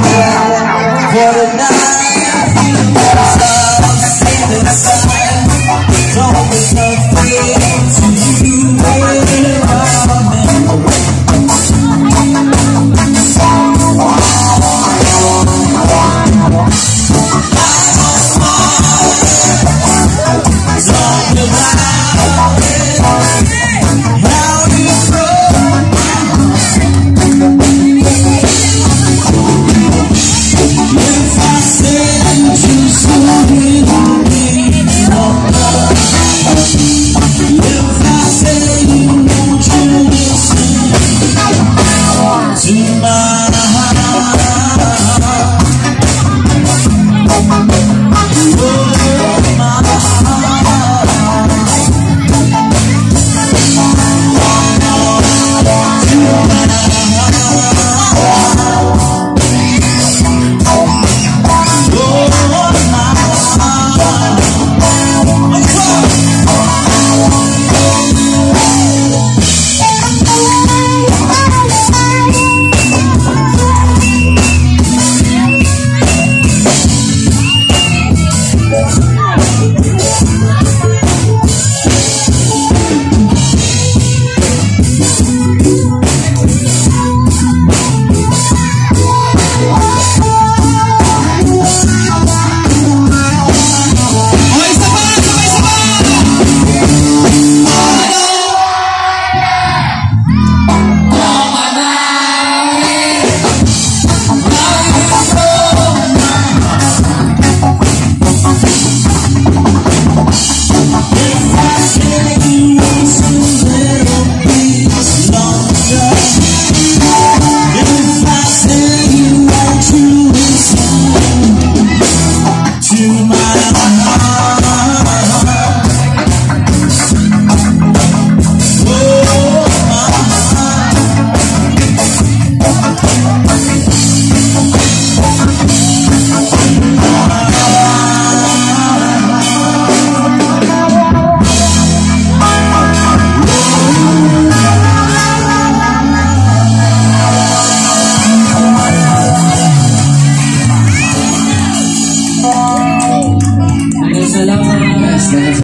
For the night. says